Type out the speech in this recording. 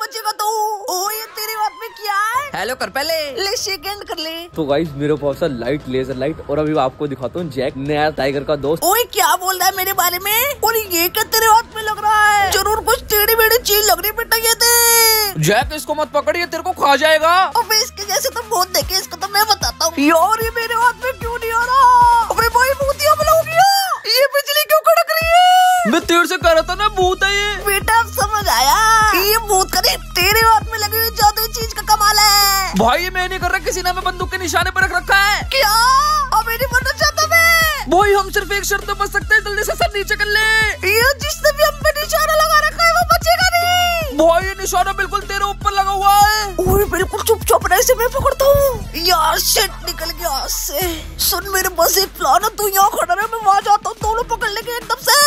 बचेगा तो ओ ये तेरे हाथ में क्या है? हेलो कर पहले। ले शेक हैंड कर ले। तो गाइस मेरे पास है लाइट लेजर लाइट और अभी आपको दिखाता हूँ जैक नया टाइगर का दोस्त। ओए क्या बोल रहा है मेरे बारे में? और ये क्या तेरे हाथ में लग रहा है? ज़रूर कुछ टेढ़ी मेढ़ी चीज़ लग रही बेटा ये दे जैक इसको मत पकड़िए तेरे को खा जाएगा। अबे इसके जैसे तो बहुत देखे इसको तो मैं बताता हूँ। यार ये मेरे हाथ में क्यों नहीं आ रहा? अबे भाई भूत हमला ये बिजली क्यों कड़क रही है? मैं तेरे से कह रहा था ना भूत है ये। भाई ये मैं नहीं कर रहा किसी ने हमें बंदूक के निशाने पर रख रखा है। क्या? अबे नहीं बनना चाहता मैं? भाई हम सिर्फ़ एक शर्त पे बच सकते हैं जल्दी से सर नीचे कर ले। ये जिसने भी हम पे निशाना लगा रखा है वो बचेगा नहीं। भाई ये निशाना बिल्कुल तेरे ऊपर लगा हुआ है। ओए बिल्कुल चुपचाप रहे से मैं पकड़ता हूँ। यार शिट निकल गया से। सुन मेरे बस एक प्लान है तू यहाँ खड़ा रहे मैं वहाँ जाता हूँ दोनों पकड़ लेंगे एकदम से।